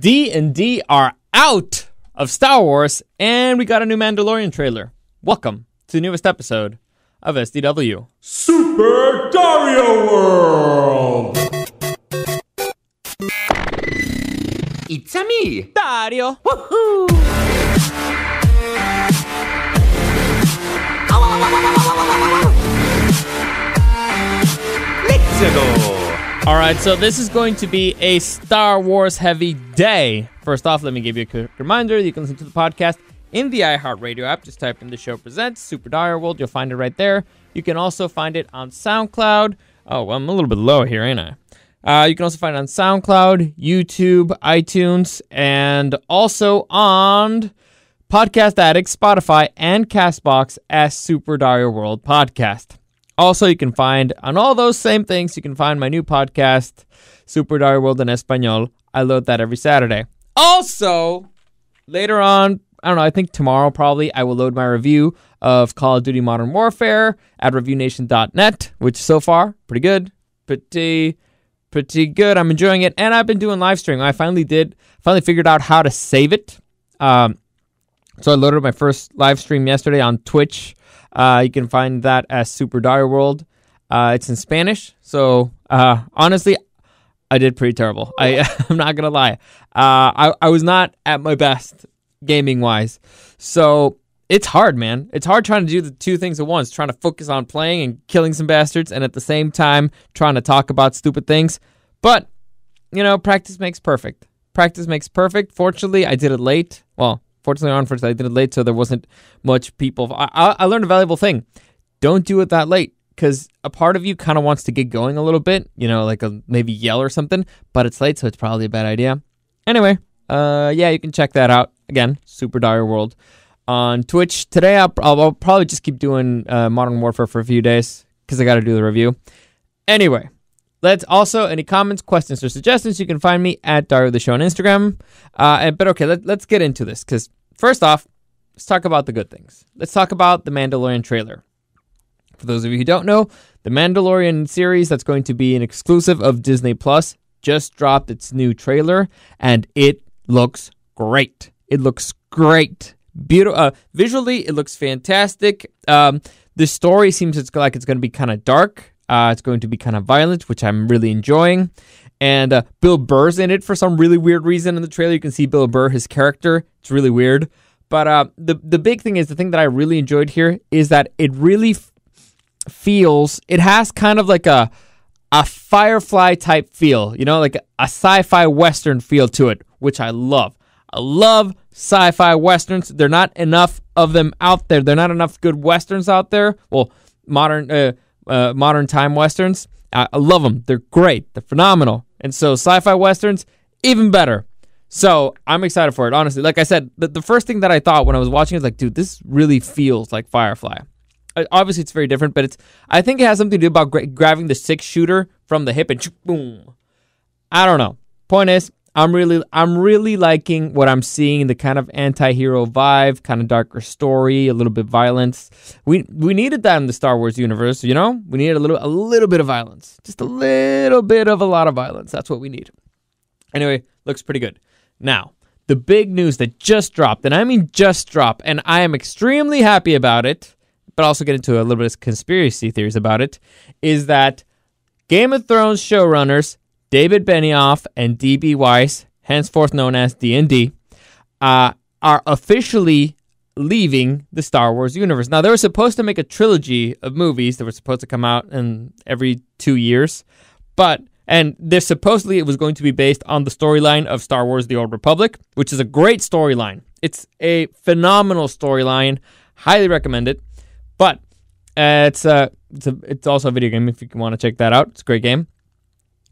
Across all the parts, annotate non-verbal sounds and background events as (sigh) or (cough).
D and D are out of Star Wars, and we got a new Mandalorian trailer. Welcome to the newest episode of SDW. Super Dario World! It's a me! Dario. Let's go! All right, so this is going to be a Star Wars heavy day. First off, let me give you a quick reminder you can listen to the podcast in the iHeartRadio app. Just type in the show presents Super Dario World. You'll find it right there. You can also find it on SoundCloud. Oh, well, I'm a little bit low here, ain't I? Uh, you can also find it on SoundCloud, YouTube, iTunes, and also on Podcast Addict, Spotify, and Castbox as Super Dario World Podcast. Also, you can find on all those same things, you can find my new podcast, Super Dario World in Espanol. I load that every Saturday. Also, later on, I don't know, I think tomorrow probably, I will load my review of Call of Duty Modern Warfare at reviewnation.net, which so far, pretty good. Pretty pretty good. I'm enjoying it, and I've been doing live streaming. I finally did, finally figured out how to save it. Um, so I loaded my first live stream yesterday on Twitch. Uh, you can find that as Super Dario World. Uh, it's in Spanish, so uh, honestly, I did pretty terrible. I (laughs) I'm not gonna lie. Uh, I I was not at my best gaming wise, so it's hard, man. It's hard trying to do the two things at once, trying to focus on playing and killing some bastards, and at the same time trying to talk about stupid things. But you know, practice makes perfect. Practice makes perfect. Fortunately, I did it late. Well, fortunately or unfortunately, I did it late, so there wasn't much people. I, I, learned a valuable thing. Don't do it that late because a part of you kind of wants to get going a little bit, you know, like a, maybe yell or something, but it's late, so it's probably a bad idea. Anyway, uh, yeah, you can check that out. Again, Super Dario World on Twitch. Today, I'll, I'll, probably just keep doing uh, Modern Warfare for a few days because I got to do the review. Anyway, let's also any comments, questions, or suggestions. You can find me at Dario the Show on Instagram. Uh, but okay, let, let's get into this because first off, let's talk about the good things. Let's talk about the Mandalorian trailer. For those of you who don't know, the Mandalorian series that's going to be an exclusive of Disney Plus just dropped its new trailer, and it looks great. It looks great. Beautiful. Uh, visually, it looks fantastic. Um, the story seems it's like it's going to be kind of dark. Uh, it's going to be kind of violent, which I'm really enjoying. And uh, Bill Burr's in it for some really weird reason in the trailer. You can see Bill Burr, his character. It's really weird. But uh, the the big thing is the thing that I really enjoyed here is that it really f- feels. It has kind of like a a Firefly type feel, you know, like a, sci-fi western feel to it, which I love. I love sci-fi westerns. There are not enough of them out there. There are not enough good westerns out there. Well, modern uh, uh, modern time westerns. I, I love them. They're great. They're phenomenal. And so sci-fi westerns even better. So I'm excited for it. Honestly, like I said, the, the first thing that I thought when I was watching is like, dude, this really feels like Firefly. Uh, Obviously, it's very different, but it's. I think it has something to do about gra- grabbing the six shooter from the hip and boom. I don't know. Point is, I'm really, I'm really liking what I'm seeing. The kind of anti-hero vibe, kind of darker story, a little bit violence. We we needed that in the Star Wars universe. You know, we needed a little, a little bit of violence, just a little bit of a lot of violence. That's what we need. Anyway, looks pretty good. Now, the big news that just dropped, and I mean just dropped, and I am extremely happy about it, but also get into a little bit of conspiracy theories about it, is that Game of Thrones showrunners David Benioff and D.B. Weiss, henceforth known as D&D, uh, are officially leaving the Star Wars universe. Now, they were supposed to make a trilogy of movies that were supposed to come out in every two years, but and this supposedly it was going to be based on the storyline of Star Wars: The Old Republic, which is a great storyline. It's a phenomenal storyline. Highly recommend it. But uh, it's uh, it's a, it's also a video game if you want to check that out. It's a great game.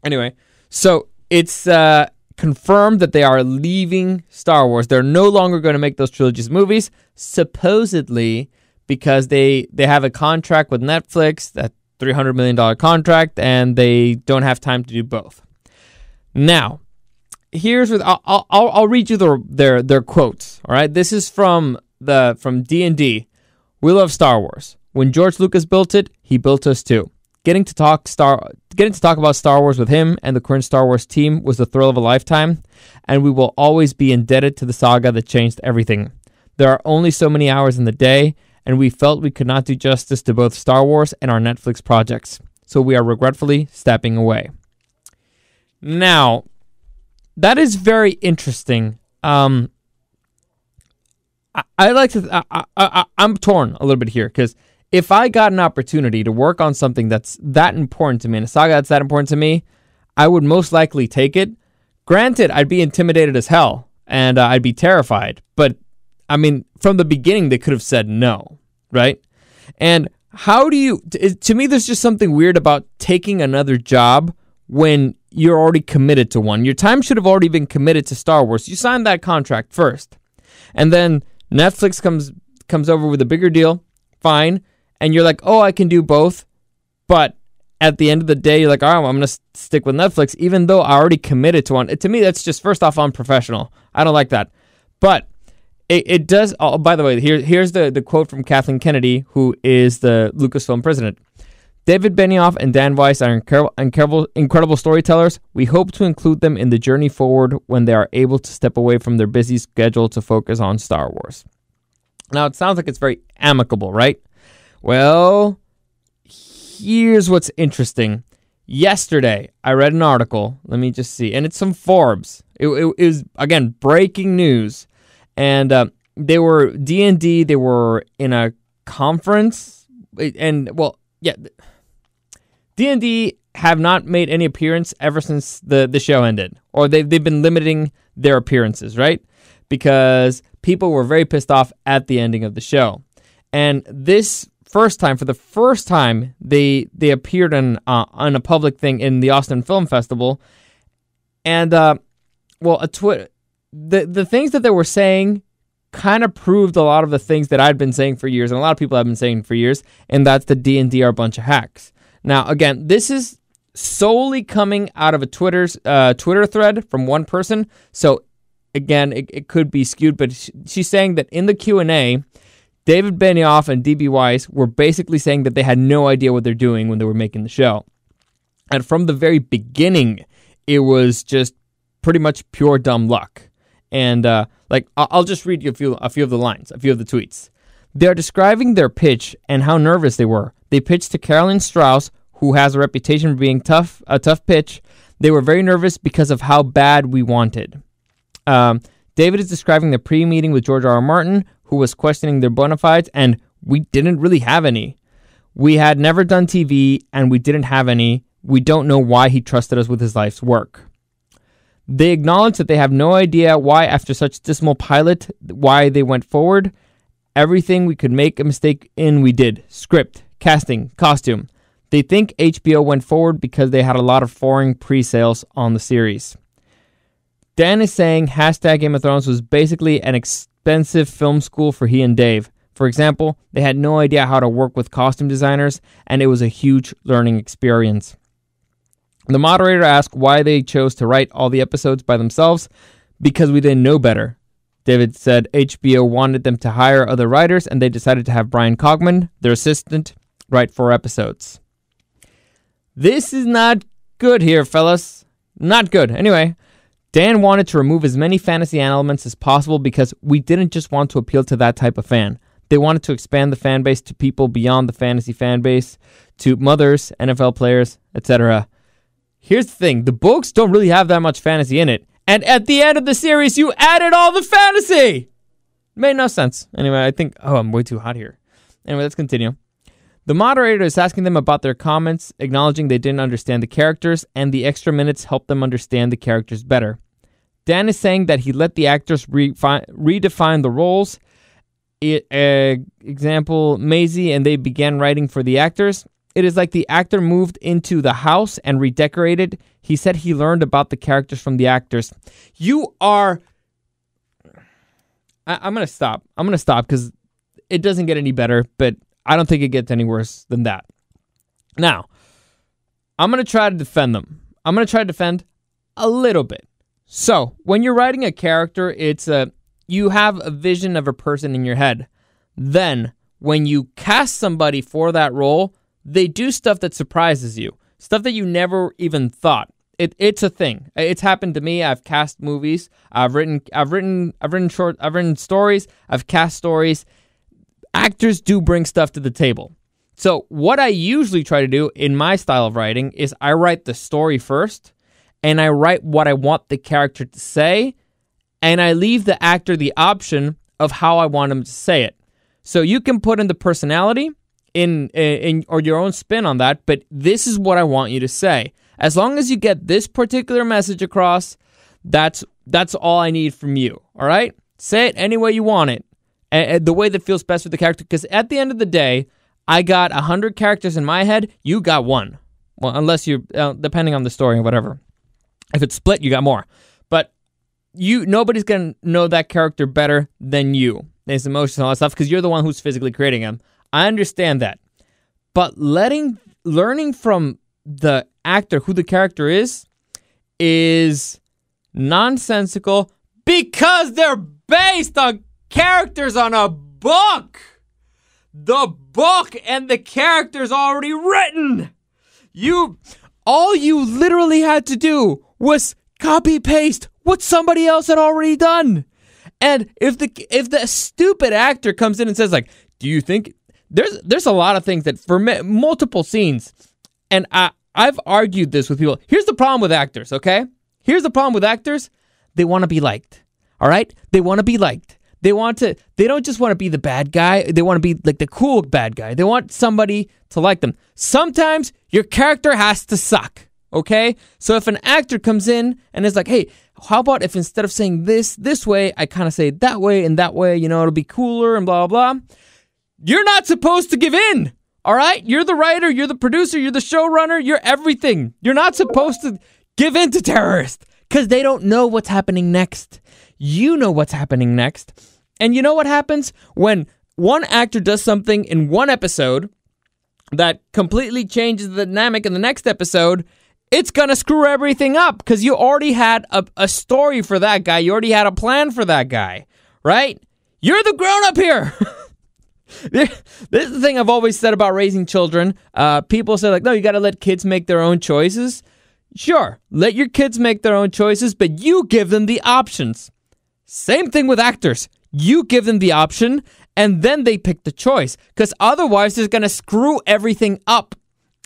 Anyway, so it's uh, confirmed that they are leaving Star Wars. They're no longer going to make those trilogies movies, supposedly because they they have a contract with Netflix, that three hundred million dollar contract, and they don't have time to do both. Now, here's what I'll I'll, I'll read you the, their their quotes. All right, this is from the from D and D. We love Star Wars. When George Lucas built it, he built us too. Getting to talk Star getting to talk about Star Wars with him and the current Star Wars team was the thrill of a lifetime, and we will always be indebted to the saga that changed everything. There are only so many hours in the day, and we felt we could not do justice to both Star Wars and our Netflix projects, so we are regretfully stepping away. Now, that is very interesting. Um, I, I like to. I, I, I, I'm torn a little bit here because if I got an opportunity to work on something that's that important to me, and a saga that's that important to me, I would most likely take it. Granted, I'd be intimidated as hell and uh, I'd be terrified, but I mean, from the beginning, they could have said no, right? And how do you, to me, there's just something weird about taking another job when you're already committed to one. Your time should have already been committed to Star Wars. You signed that contract first. And then Netflix comes comes over with a bigger deal. Fine. And you're like, "Oh, I can do both." But at the end of the day, you're like, "All right, well, I'm going to stick with Netflix even though I already committed to one." To me, that's just first off unprofessional. I don't like that. But it, it does oh, by the way, here here's the the quote from Kathleen Kennedy, who is the Lucasfilm president. David Benioff and Dan Weiss are incredible, incredible, incredible storytellers. We hope to include them in the journey forward when they are able to step away from their busy schedule to focus on Star Wars. Now, it sounds like it's very amicable, right? Well, here's what's interesting. Yesterday, I read an article. Let me just see. And it's from Forbes. It, it, it was, again, breaking news. And uh, they were D&D. They were in a conference. And, well, yeah D&D have not made any appearance ever since the, the show ended, or they've, they've been limiting their appearances, right? Because people were very pissed off at the ending of the show. And this first time, for the first time, they they appeared on, uh, on a public thing in the Austin Film Festival. And, uh, well, a twi- the, the things that they were saying kind of proved a lot of the things that I'd been saying for years, and a lot of people have been saying for years, and that's the D&D are a bunch of hacks. Now, again, this is solely coming out of a Twitter's uh, Twitter thread from one person. So, again, it, it could be skewed, but she, she's saying that in the Q and A, David Benioff and DB Weiss were basically saying that they had no idea what they're doing when they were making the show, and from the very beginning, it was just pretty much pure dumb luck. And uh, like, I'll just read you a few a few of the lines, a few of the tweets. They are describing their pitch and how nervous they were. They pitched to Carolyn Strauss, who has a reputation for being tough, a tough pitch. They were very nervous because of how bad we wanted. Um, David is describing the pre-meeting with George R. R. Martin, who was questioning their bona fides, and we didn't really have any. We had never done TV, and we didn't have any. We don't know why he trusted us with his life's work. They acknowledge that they have no idea why, after such dismal pilot, why they went forward. Everything we could make a mistake in, we did. Script, casting, costume. They think HBO went forward because they had a lot of foreign pre sales on the series. Dan is saying hashtag Game of Thrones was basically an expensive film school for he and Dave. For example, they had no idea how to work with costume designers, and it was a huge learning experience. The moderator asked why they chose to write all the episodes by themselves because we didn't know better. David said HBO wanted them to hire other writers, and they decided to have Bryan Cogman, their assistant, write four episodes. This is not good here, fellas. Not good. Anyway, Dan wanted to remove as many fantasy elements as possible because we didn't just want to appeal to that type of fan. They wanted to expand the fan base to people beyond the fantasy fan base, to mothers, NFL players, etc. Here's the thing the books don't really have that much fantasy in it. And at the end of the series, you added all the fantasy! Made no sense. Anyway, I think. Oh, I'm way too hot here. Anyway, let's continue. The moderator is asking them about their comments, acknowledging they didn't understand the characters, and the extra minutes helped them understand the characters better. Dan is saying that he let the actors redefine the roles. It, uh, example, Maisie and they began writing for the actors. It is like the actor moved into the house and redecorated. He said he learned about the characters from the actors. You are. I, I'm going to stop. I'm going to stop because it doesn't get any better, but I don't think it gets any worse than that. Now, I'm going to try to defend them. I'm going to try to defend a little bit. So, when you're writing a character, it's a you have a vision of a person in your head. Then, when you cast somebody for that role, they do stuff that surprises you, stuff that you never even thought. It, it's a thing. It's happened to me. I've cast movies. I've written. I've written. I've written short. I've written stories. I've cast stories. Actors do bring stuff to the table. So what I usually try to do in my style of writing is I write the story first, and I write what I want the character to say, and I leave the actor the option of how I want him to say it. So you can put in the personality in, in or your own spin on that, but this is what I want you to say. As long as you get this particular message across, that's that's all I need from you. All right? Say it any way you want it. And the way that feels best for the character because at the end of the day, I got 100 characters in my head, you got one. Well, unless you uh, depending on the story or whatever. If it's split, you got more. But you nobody's going to know that character better than you. His emotions and all that stuff because you're the one who's physically creating him. I understand that. But letting learning from the actor who the character is is nonsensical because they're based on characters on a book. The book and the characters already written. You all you literally had to do was copy paste what somebody else had already done. And if the if the stupid actor comes in and says like, "Do you think there's there's a lot of things that for me, multiple scenes and I I've argued this with people. Here's the problem with actors, okay? Here's the problem with actors. They want to be liked. All right? They want to be liked. They want to they don't just want to be the bad guy. They want to be like the cool bad guy. They want somebody to like them. Sometimes your character has to suck. Okay? So if an actor comes in and is like, "Hey, how about if instead of saying this this way, I kind of say it that way and that way, you know, it'll be cooler and blah blah." blah. You're not supposed to give in. All right? You're the writer, you're the producer, you're the showrunner, you're everything. You're not supposed to give in to terrorists because they don't know what's happening next. You know what's happening next. And you know what happens when one actor does something in one episode that completely changes the dynamic in the next episode? It's gonna screw everything up because you already had a, a story for that guy. You already had a plan for that guy, right? You're the grown up here. (laughs) this is the thing I've always said about raising children. Uh, people say like, no, you got to let kids make their own choices. Sure, let your kids make their own choices, but you give them the options. Same thing with actors. You give them the option, and then they pick the choice. Because otherwise, they're going to screw everything up.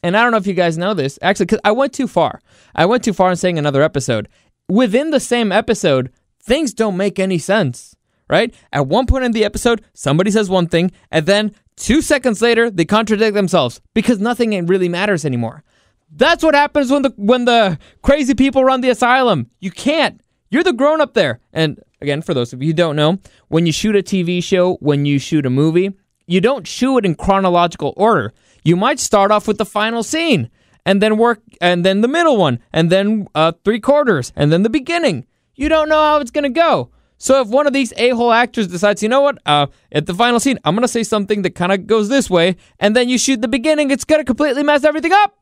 And I don't know if you guys know this, actually, because I went too far. I went too far in saying another episode. Within the same episode, things don't make any sense right? At one point in the episode, somebody says one thing, and then two seconds later, they contradict themselves because nothing really matters anymore. That's what happens when the when the crazy people run the asylum. You can't. You're the grown up there. And again, for those of you who don't know, when you shoot a TV show, when you shoot a movie, you don't shoot it in chronological order. You might start off with the final scene and then work and then the middle one and then uh, three quarters and then the beginning. You don't know how it's going to go. So if one of these a-hole actors decides, you know what, uh, at the final scene, I'm gonna say something that kind of goes this way, and then you shoot the beginning, it's gonna completely mess everything up.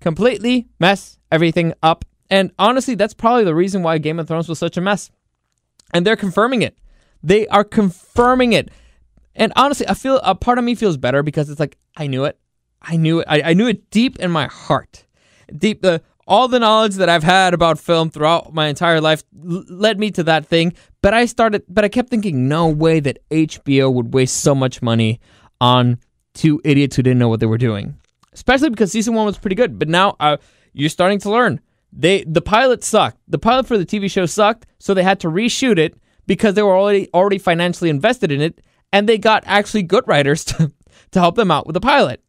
Completely mess everything up. And honestly, that's probably the reason why Game of Thrones was such a mess. And they're confirming it. They are confirming it. And honestly, I feel a part of me feels better because it's like I knew it. I knew it. I, I knew it deep in my heart. Deep the all the knowledge that I've had about film throughout my entire life l- led me to that thing. But I started, but I kept thinking, no way that HBO would waste so much money on two idiots who didn't know what they were doing. Especially because season one was pretty good. But now uh, you're starting to learn. They the pilot sucked. The pilot for the TV show sucked, so they had to reshoot it because they were already already financially invested in it, and they got actually good writers (laughs) to, to help them out with the pilot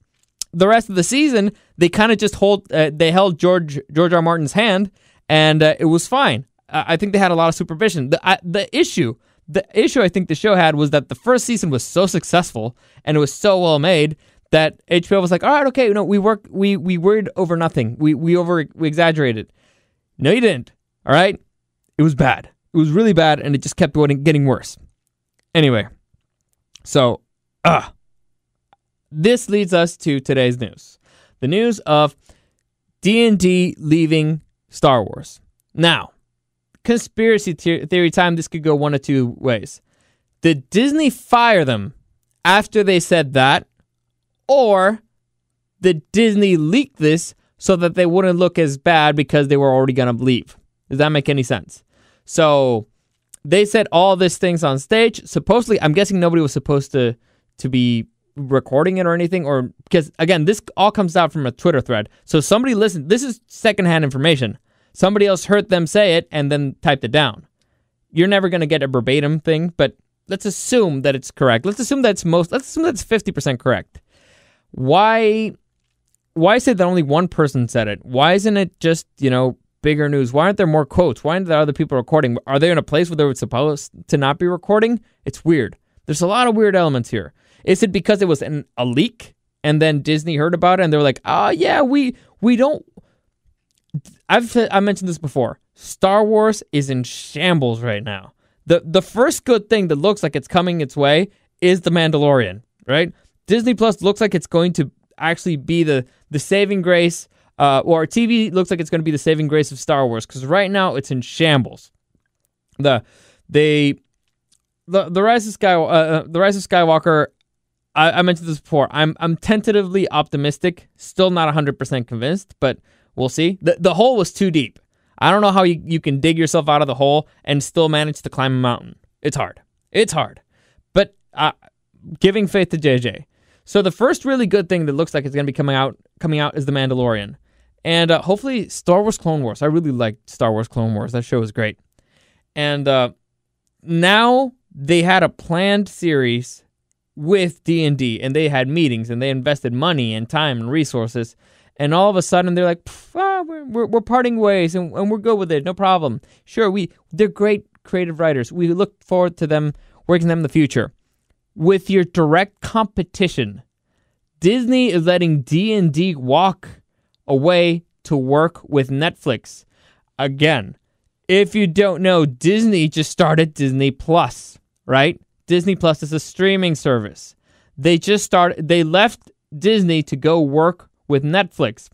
the rest of the season, they kind of just hold uh, they held George George R. Martin's hand, and uh, it was fine. I think they had a lot of supervision. The the issue the issue I think the show had was that the first season was so successful and it was so well made that HBO was like, all right, okay, you know, we work we we worried over nothing. We we over we exaggerated. No, you didn't. All right, it was bad. It was really bad, and it just kept getting worse. Anyway, so uh this leads us to today's news. The news of D&D leaving Star Wars. Now, conspiracy theory time, this could go one of two ways. Did Disney fire them after they said that? Or the Disney leaked this so that they wouldn't look as bad because they were already going to leave. Does that make any sense? So they said all these things on stage. Supposedly, I'm guessing nobody was supposed to to be recording it or anything, or because again, this all comes out from a Twitter thread. So somebody listened. This is secondhand information. Somebody else heard them say it and then typed it down. You're never going to get a verbatim thing, but let's assume that it's correct. Let's assume that's most. Let's assume that's 50% correct. Why? Why is it that only one person said it? Why isn't it just you know bigger news? Why aren't there more quotes? Why aren't there other people recording? Are they in a place where they were supposed to not be recording? It's weird. There's a lot of weird elements here. Is it because it was an, a leak and then Disney heard about it and they were like, "Oh yeah, we we don't." I've I mentioned this before. Star Wars is in shambles right now. the The first good thing that looks like it's coming its way is the Mandalorian. Right? Disney Plus looks like it's going to actually be the the saving grace uh, or TV looks like it's going to be the saving grace of Star Wars because right now it's in shambles. The they the the rise of Sky uh, uh, the rise of Skywalker. I, I mentioned this before. I'm I'm tentatively optimistic. Still not 100 percent convinced, but we'll see. the The hole was too deep. I don't know how you, you can dig yourself out of the hole and still manage to climb a mountain. It's hard. It's hard. But uh, giving faith to JJ. So the first really good thing that looks like it's going to be coming out coming out is the Mandalorian. And uh, hopefully, Star Wars Clone Wars. I really liked Star Wars Clone Wars. That show was great. And uh, now they had a planned series with D&D and they had meetings and they invested money and time and resources and all of a sudden they're like ah, we're, we're, we're, parting ways and, and we're good with it no problem sure we they're great creative writers we look forward to them working them in the future with your direct competition disney is letting d&d walk away to work with Netflix. Again, if you don't know, Disney just started Disney Plus, right? Disney Plus is a streaming service. They just started they left Disney to go work with Netflix.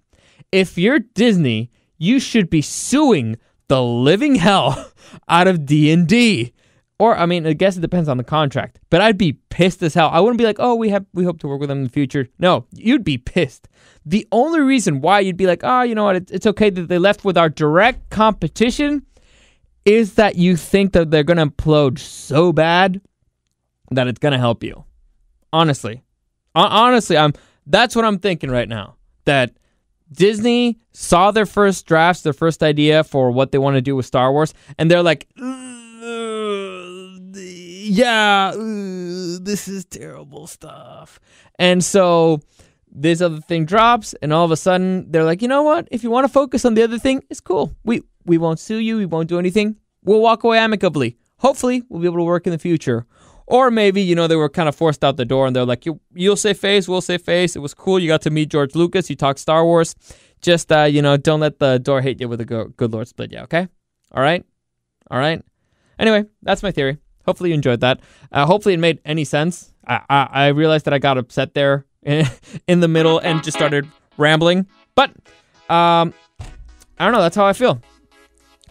If you're Disney, you should be suing the living hell (laughs) out of D&D or I mean, I guess it depends on the contract. But I'd be pissed as hell. I wouldn't be like, "Oh, we have we hope to work with them in the future." No, you'd be pissed. The only reason why you'd be like, "Oh, you know what? It's okay that they left with our direct competition," is that you think that they're gonna implode so bad that it's gonna help you. Honestly, honestly, I'm. That's what I'm thinking right now. That Disney saw their first drafts, their first idea for what they want to do with Star Wars, and they're like yeah, this is terrible stuff. And so this other thing drops, and all of a sudden they're like, you know what? If you want to focus on the other thing, it's cool. We we won't sue you. We won't do anything. We'll walk away amicably. Hopefully, we'll be able to work in the future. Or maybe you know they were kind of forced out the door, and they're like, you you'll say face, we'll say face. It was cool. You got to meet George Lucas. You talked Star Wars. Just uh, you know, don't let the door hit you with a go- good Lord split you. Okay, all right, all right. Anyway, that's my theory. Hopefully you enjoyed that. Uh, hopefully it made any sense. I, I, I realized that I got upset there (laughs) in the middle and just started rambling. But um, I don't know. That's how I feel.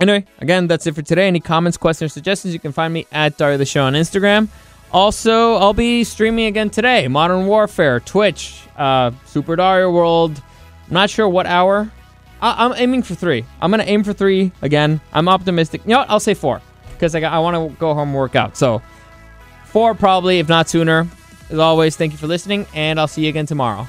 Anyway, again, that's it for today. Any comments, questions, suggestions, you can find me at Dario the Show on Instagram. Also, I'll be streaming again today. Modern Warfare, Twitch, uh, Super Dario World. I'm not sure what hour. I- am aiming for three. I'm gonna aim for three again. I'm optimistic. You know what? I'll say four because I, I want to go home and work out. So, four probably, if not sooner. As always, thank you for listening, and I'll see you again tomorrow.